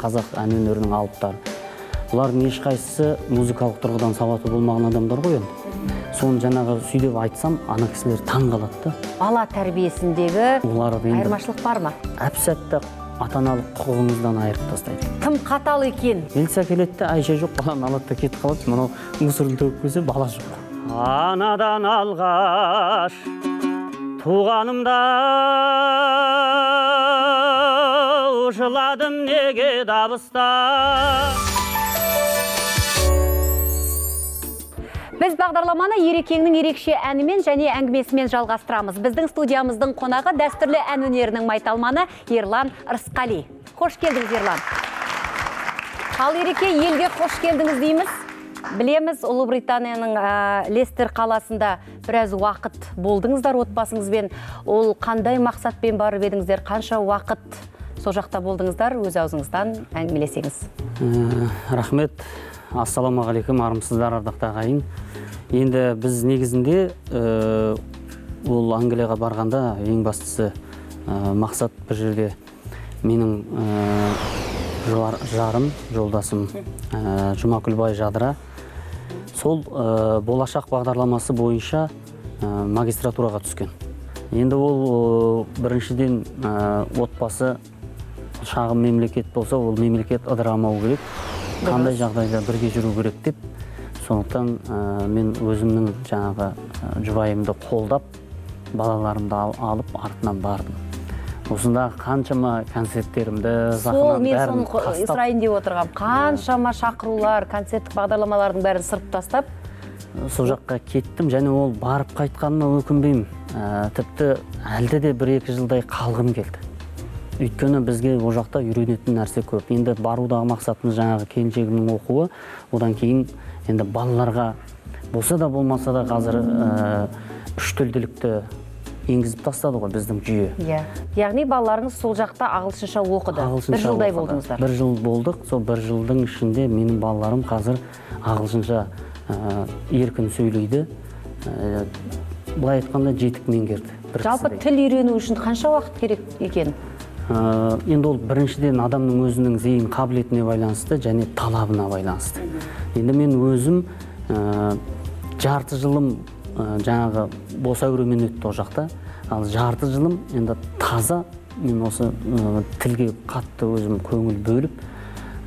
қазақ ән өнерінің алыптары бұлардың ешқайсысы музыкалық тұрғыдан сауаты болмаған адамдар ғой енді. Соны жаңағы сөйтіп айтсам ана кісілер таң қалады да. Бала тәрбиесіндегі айырмашылық бар ма? Әп сәтте ата аналық құқығыңыздан айырып тастайды. Тым қатал екен? Милиция келеді де айша жоқ баланы алады да кетіп қалады мынау мусорды төгіп келсе бала жоқ. Анадан алғаш туғанымда жыладым неге дабыста? Біз бағдарламаны ерекеңнің ерекше әнімен және әңгімесімен жалғастырамыз. Біздің студиямыздың қонағы дәстүрлі ән өнерінің майталманы ерлан ырысқали қош келдіңіз ерлан. Ал ереке елге қош келдіңіз дейміз. Білеміз ұлыбританияның ә, лестер қаласында біраз уақыт болдыңыздар отбасыңызбен. Ол қандай мақсатпен барып едіңіздер? Қанша уақыт сол жақта болдыңыздар өз аузыңыздан әңгімелесеңіз. Ә, рахмет. Ассалаумағалейкум армысыздар ардақты ағайын. Енді біз негізінде ә, ол англияға барғанда ең бастысы ә, мақсат бір жерде менің ә, жар- жарым жолдасым ә, жұмакүлбай жадыра. Сол ә, болашақ бағдарламасы бойынша магистратураға түскен. Енді ол біріншіден отбасы шағын мемлекет болса ол мемлекет ыдырамау керек. Қандай жағдайда бірге жүру керек деп. Сондықтан ә, мен өзімнің жаңағы ә, жұбайымды қолдап балаларымды ал- алып артынан бардым. Осында қаншама концерттерімді сол мен соны сұрайын деп отырғанмын қаншама шақырулар концерттік бағдарламалардың бәрін сырып тастап. Сол жаққа кеттім және ол барып қайтқаныма өкінбеймін. Ә, тіпті әлде де бір екі жылдай қалғым келді. Өйткені бізге ол жақта үйренетін нәрсе көп. Енді барудағы мақсатымыз жаңағы келіншегімнің оқуы. Одан кейін енді балаларға болса да болмаса да қазір ә, үш тілділікті енгізіп тастады ғой біздің жүйе. Иә. Яғни балаларыңыз сол жақта ағылшынша оқыды. Ағылшынша бір жылдай оқыды. болдыңыздар бір жыл болдық. Сол бір жылдың ішінде менің балаларым қазір ағылшынша ә, еркін сөйлейді. Ә, былай айтқанда жетік меңгерді бір жалпы тіл үйрену үшін қанша уақыт керек екен? Енді ол біріншіден адамның өзінің зейін қабілетіне байланысты және талабына байланысты. Енді мен өзім ә, жарты жылым ә, жаңағы бос әуремен өтті ол жақта. Ал жарты жылым енді таза мен осы ә, тілге қатты өзім көңіл бөліп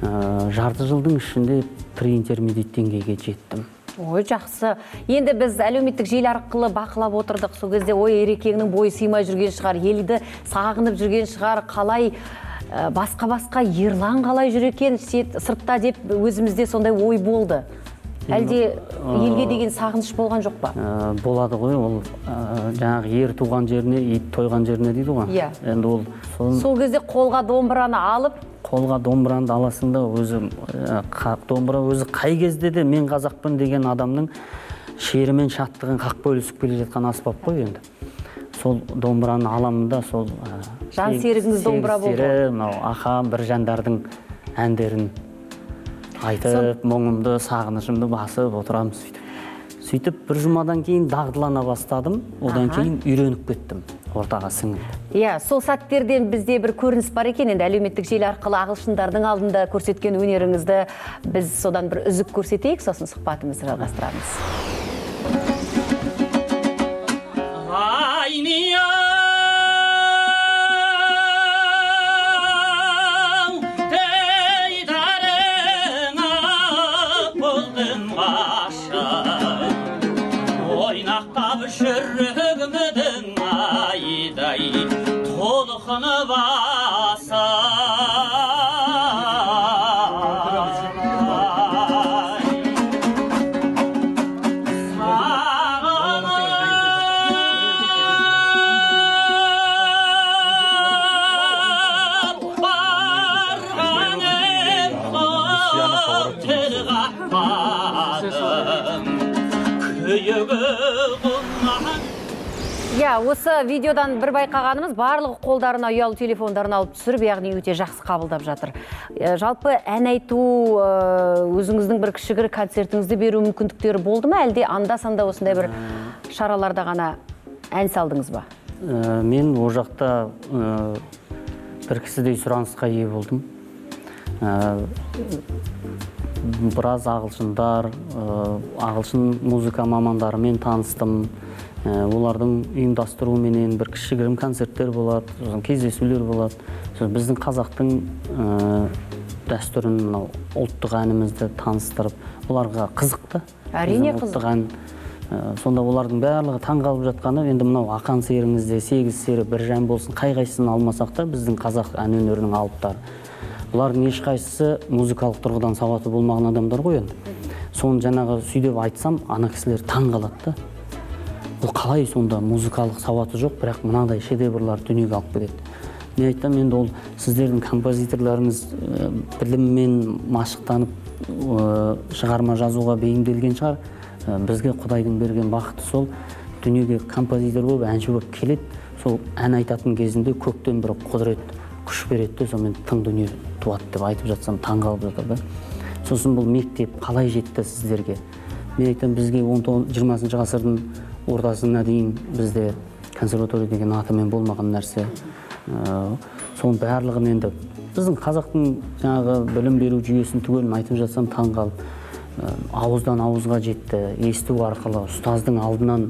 жарты жылдың ішінде преинтермедиат деңгейге жеттім. Ой жақсы. Енді біз әлеуметтік желі арқылы бақылап отырдық. Сол кезде ой ерекеңнің бойы сыймай жүрген шығар елді сағынып жүрген шығар. Қалай ә, басқа басқа ерлан қалай жүр екен сыртта деп өзімізде сондай ой болды. Әлде елге деген сағыныш болған жоқ па? Ә, болады ғой ол. ә, жаңағы ер туған жеріне ит тойған жеріне дейді ғой. Иә. енді ол сол кезде қолға домбыраны алып қолға домбыранды аласың да өзі ә, домбыра өзі қай кезде де мен қазақпын деген адамның шері мен шаттығын қақ бөлісіп келе жатқан аспап қой енді. Сол домбыраны аламын да сол ә, Жан серігіңіз домбыра болды. мынау ахам бір жандардың әндерін айтып мұңымды сағынышымды басып отырамыз сөйтіп. Сөйтіп бір жұмадан кейін дағдылана бастадым. Одан кейін үйреніп кеттім. Ортаға сіңіп иә сол сәттерден бізде бір көрініс бар екен. Енді әлеуметтік желі арқылы ағылшындардың алдында көрсеткен өнеріңізді біз содан бір үзік көрсетейік. Сосын сұхбатымызды жалғастырамыз. Осы видеодан бір байқағанымыз барлығы қолдарына ұялы телефондарын алып түсіріп яғни өте жақсы қабылдап жатыр. Э, жалпы ән айту э, өзіңіздің бір кішігірім концертіңізді беру мүмкіндіктері болды ма? Әлде анда санда осындай бір шараларда ғана ән салдыңыз ба? Ә, мен ол жақта ә, бір кісідей сұранысқа ие болдым. Ә, біраз ағылшындар ә, ағылшын музыка мамандарымен таныстым. Ә, олардың ұйымдастыруыменен бір кішігірім концерттер болады сосын кездесулер болады. Сосын біздің қазақтың ә, дәстүрін мынау ұлттық әнімізді таныстырып оларға қызық та. Әрине ұлттық ән Ә, сонда олардың барлығы таңғалып жатқаны енді мынау ақан серіңізде сегіз сері бір жан болсын қай қайсысын алмасақ та біздің қазақ ән өнерінің алыптары. Бұлардың ешқайсысы музыкалық тұрғыдан сауаты болмаған адамдар ғой енді. Соны жаңағы сөйдеп айтсам ана кісілер таң қалады да. Бұл қалай сонда музыкалық сауаты жоқ бірақ мынадай шедеврлар дүниеге алып келеді. Мен айтамын енді ол сіздердің композиторларыңыз ә, біліммен машықтанып ә, шығарма жазуға бейімделген шығар. Ә, бізге құдайдың берген бақыты сол. Дүниеге композитор болып әнші болып келеді. Сол ән айтатын кезінде көктен бір құдірет күш береді де сонымен тың дүние туады деп айтып жатсам таң қалып жатыр да. Сосын бұл мектеп қалай жетті сіздерге? Мен айтамын бізге 19 20 ғасырдың ортасына дейін бізде консерватория деген атымен болмаған нәрсе. Ә, соның барлығын енді біздің қазақтың жаңағы білім беру жүйесін түгелін айтып жатсам таң қалып ә, ауыздан ауызға жетті есту арқылы ұстаздың алдынан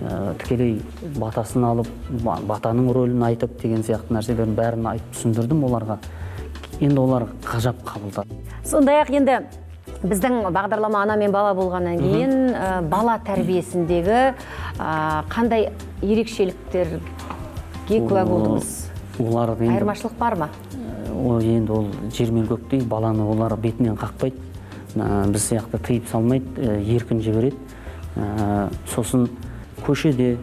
ә, тікелей батасын алып ба- батаның рөлін айтып деген сияқты нәрселердің бәрін айтып түсіндірдім оларға. Енді олар ғажап қабылдады. Сондай ақ енді біздің бағдарлама ана мен бала болғаннан кейін ә, бала тәрбиесіндегі ә, қандай ерекшеліктерге куә болдыңыз? олар енді айырмашылық бар ма? Ол енді ол жер мен көктей баланы олар бетінен қақпайды. Ә, біз сияқты тыйып салмайды еркін жібереді. Ә, сосын көшеде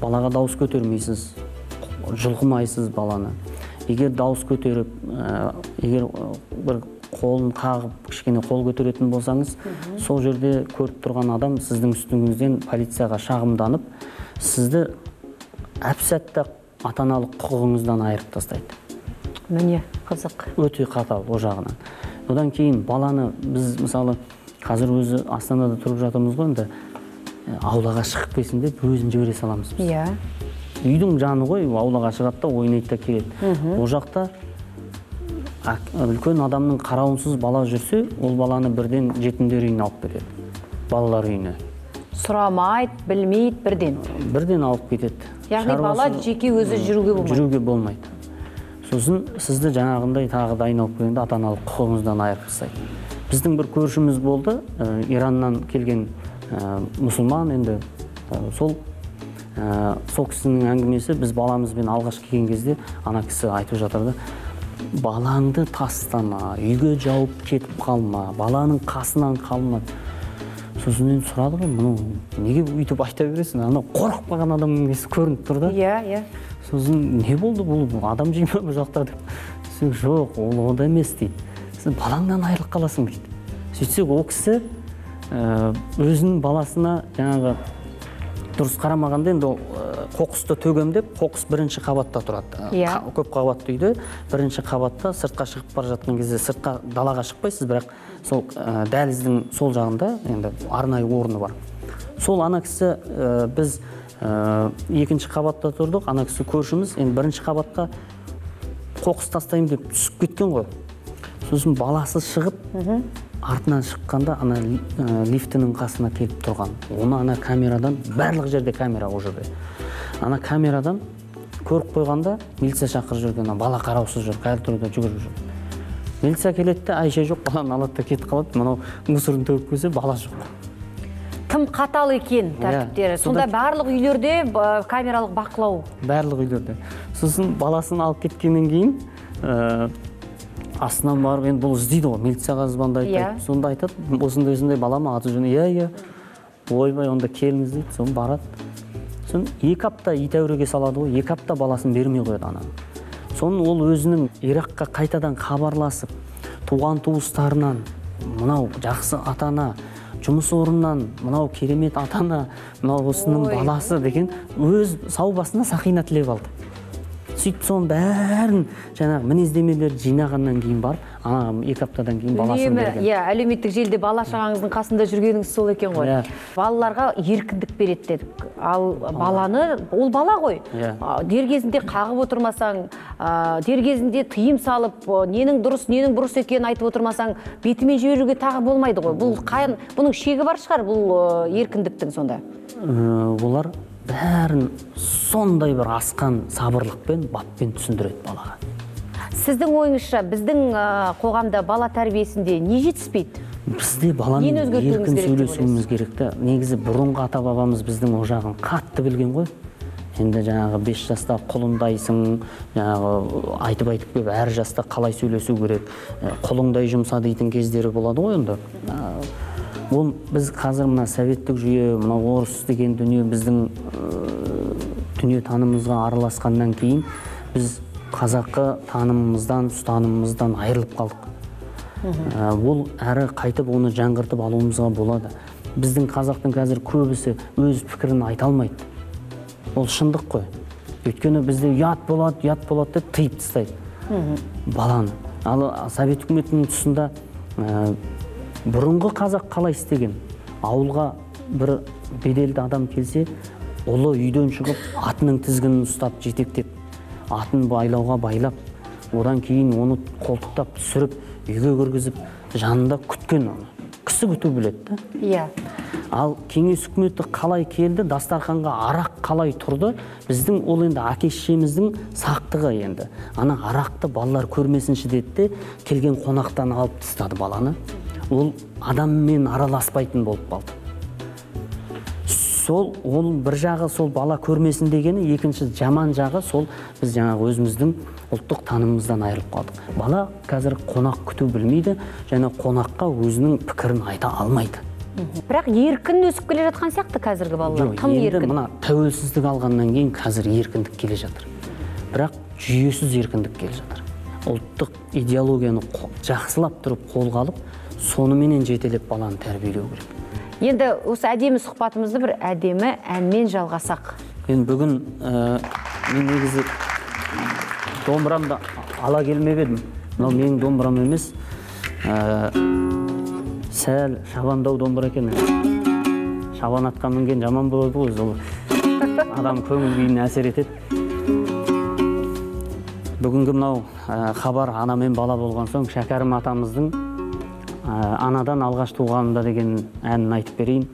балаға дауыс көтермейсіз жұлқымайсыз баланы. Егер дауыс көтеріп ә, егер бір қолын қағып кішкене қол көтеретін болсаңыз сол жерде көріп тұрған адам сіздің үстіңізден полицияға шағымданып сізді әп сәтте ата аналық құқығыңыздан айырып тастайды. Міне қызық. Өте қатал ол жағынан. Одан кейін баланы біз мысалы қазір өзі астанада тұрып жатырмыз ғой енді. Аулаға шығып келсін деп өзін жібере саламыз біз. Иә. Үйдің жаны ғой аулаға шығады да ойнайды да келеді. Ол жақта үлкен адамның қарауынсыз бала жүрсе ол баланы бірден жетімдер үйіне алып кетеді балалар үйіне. Сұрамайды білмейді бірден. Бірден алып кетеді. Яғни бала жеке өзі жүруге болмайды. жүруге болмайды. Сосын сізді жаңағындай тағы да айналып келгенде ата аналық құқығыңыздан айырып тастайды біздің бір көршіміз болды ә, ираннан келген ә, мұсылман. Енді ә, сол ә, сол кісінің әңгімесі біз баламызбен алғаш келген кезде ана кісі айтып жатыр да балаңды тастама үйге жауып кетіп қалма баланың қасынан қалма. Сосын енді сұрады ғой мұны неге өйтіп айта бересің? Анау қорқып қалған адамның несі көрініп тұр да? Иә иә. Сосын не болды бұл? Адам жей ма бұл жақта деп жоқ ол ондай емес дейді. Сен балаңнан айырылып қаласың дейді. сөйтсек ол кісі ә, өзінің баласына жаңағы дұрыс қарамағанда енді ол қоқысты төгем деп қоқыс бірінші қабатта тұрады. Иә. көп қабатты үйде бірінші қабатта сыртқа шығып бара жатқан кезде сыртқа далаға шықпайсыз бірақ сол ә, дәліздің сол жағында енді арнайы орны бар. Сол ана кісі ә, біз ә, екінші қабатта тұрдық. Ана кісі көршіміз. Енді бірінші қабатқа қоқыс тастаймын деп түсіп кеткен ғой. Сосын баласы шығып артынан шыққанда ана ли- лифтінің қасына келіп тұрған. Оны ана камерадан барлық жерде камера ол жерде. Ана камерадан көріп қойғанда милиция шақырып жүрген ана бала қараусыз жүр коридорда жүгіріп жүр. Милиция келеді де әйше жоқ баланы алады да кетіп қалады мынау мусорын төгіп келсе бала жоқ тым қатал екен тәртіптері? Иә, сонда содан- барлық үйлерде камералық бақылау? Барлық үйлерде. Сосын баласын алып кеткеннен кейін ә, астынан барып енді бұл іздейді ғой милицияға звондайды Иә. айтып, сонда айтады осындай осындай бала ма аты жөні? Иә иә ойбай онда келіңіз дейді сосын барады. Сосын екі апта ит әуіреге салады ғой екі апта баласын бермей қояды ананың. Соны ол өзінің иракқа қайтадан хабарласып туған туыстарынан мынау жақсы ата ана жұмыс орнынан мынау керемет ата ана мынау осының баласы деген өз сау басына сақина тілеп алды. Сөйтіп соның бәрін жаңағы мінездемелерді жинағаннан кейін барып ана екі аптадан кейін баласын берген. иә әлеуметтік желіде бала шағаңыздың қасында жүргеніңіз сол екен ғой. Иә. балаларға еркіндік береді дедік. Ал баланы ол бала ғой. Иә. Дер кезінде қағып отырмасаң дер кезінде тыйым салып ненің дұрыс ненің бұрыс екенін айтып отырмасаң бетімен жіберуге тағы болмайды ғой. Бұл қайын бұның шегі бар шығар бұл еркіндіктің сонда. Ә, олар бәрін сондай бір асқан сабырлықпен баппен түсіндіреді балаға. Сіздің ойыңызша біздің қоғамда бала тәрбиесінде не жетіспейді? Бізде баламен еркін сөйлесуіміз керек та. Негізі бұрынғы ата бабамыз біздің ол жағын қатты білген ғой. Енді жаңағы бес жаста құлындайсың жаңағы айтып айтып келіп әр жаста қалай сөйлесу керек құлыңдай жұмса дейтін кездері болады ғой енді ол біз қазір мына советтік жүйе мына орыс деген дүние біздің дүние танымымызға араласқаннан кейін біз қазақы танымымыздан ұстанымымыздан айырылып қалдық. Ә, ол әрі қайтып оны жаңғыртып алуымызға болады. Біздің қазақтың қазір көбісі өз пікірін айта алмайды. Ол шындық қой. Өйткені бізде ұят болады ұят болады деп тыйып тастайды. Баланы. Ал совет үкіметінің тұсында ә, бұрынғы қазақ қалай істеген? Ауылға бір беделді адам келсе ұлы үйден шығып атының тізгінін ұстап жетектеп атын байлауға байлап одан кейін оны қолтықтап түсіріп үйге кіргізіп жанында күткен оны. Кісі күту біледі да. Иә. Ал кеңес үкіметі қалай келді? Дастарханға арақ қалай тұрды? Біздің ол енді әке шешеміздің сақтығы енді. Ана арақты балалар көрмесінші деді де келген қонақтан алып тастады баланы. Ол адаммен араласпайтын болып қалды. Сол ол бір жағы сол бала көрмесін дегені екінші жаман жағы сол біз жаңағы өзіміздің ұлттық танымымыздан айырылып қалдық. Бала қазір қонақ күту білмейді және қонаққа өзінің пікірін айта алмайды. Бірақ еркін өсіп келе жатқан сияқты қазіргі балалар. Тым еркін? мына тәуелсіздік алғаннан кейін қазір еркіндік келе жатыр. Бірақ жүйесіз еркіндік келе жатыр. Ұлттық идеологияны жақсылап тұрып қолға алып соныменен жетелеп баланы тәрбиелеу керек. Енді осы әдемі сұхбатымызды бір әдемі әнмен жалғасақ. Енді бүгін ә, мен негізі домбырамды ала келмеп едім. Мынау менің домбырам емес ә, сәл шабандау домбыра екен. Шабан атқа мінген жаман болады ғой ол адам көңіл күйіне әсер етеді. Бүгінгі мынау ә, хабар ана мен бала болған соң шәкәрім атамыздың анадан алғаш туғанымда деген әнін айтып берейін.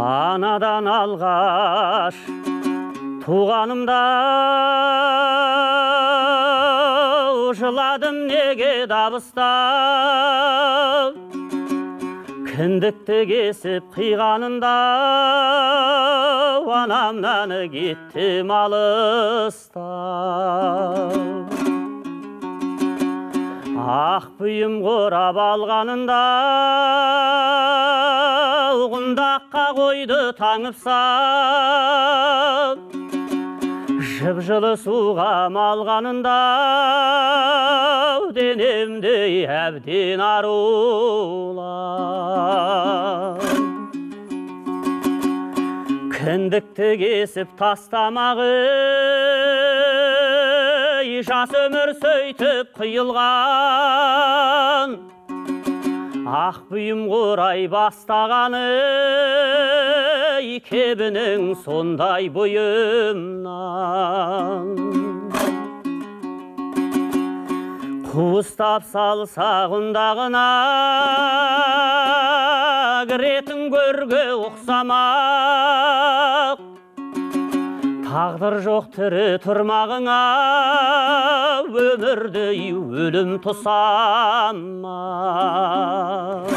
Анадан алғаш туғанымда жыладым неге дабыстап кіндікті кесіп қиғанында анамнан кеттім алыстап ақ бұйым қорап алғанында құндаққа қойды таңып сап жып жылы суға малғанында денемде әбден арулап кіндікті кесіп тастамағы жас өмір сөйтіп құйылған ақ бұйым қурай бастағаны кебінің сондай бұйымнан қуыстап салса құндағына кіретін көрге ұқсамақ. Тағдыр жоқ тірі тұрмағыңа өмірді өлім тұсама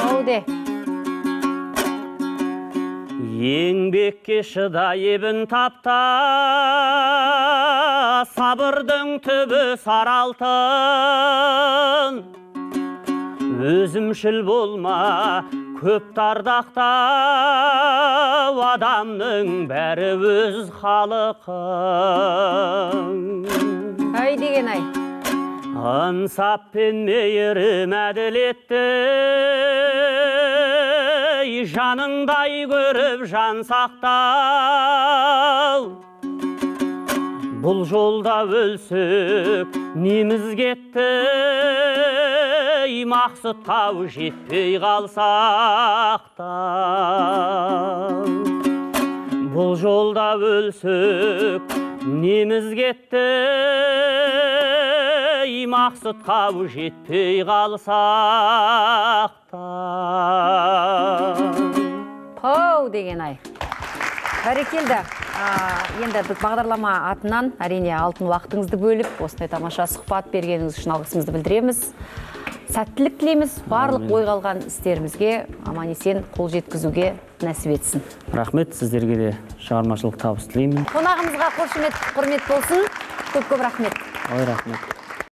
ау де еңбекке шыда ебін тапта сабырдың түбі саралтын. Өзімшіл болма көп адамның бәрі өз халқың ай деген ай. Ынсап пен мейірім әділетті жаныңдай көріп жан сақтау. Бұл жолда өлсек неміз кетті мақсатқа жетпей қалсақ та. Бұл жолда өлсек неміз кетті. Мақсатқа жетпей қалсақ та. Пау деген ай. Бәрекелді. А, енді біз бағдарлама атынан әрине алтын уақытыңызды бөліп осындай тамаша сұхбат бергеніңіз үшін алғысымызды білдіреміз. Сәттілік тілейміз. Барлық ой қалған істерімізге аман есен қол жеткізуге нәсіп етсін. Рахмет сіздерге де шығармашылық табыс тілеймін. Қонағымызға қошемет құрмет болсын. Көп көп рахмет. Ой рахмет.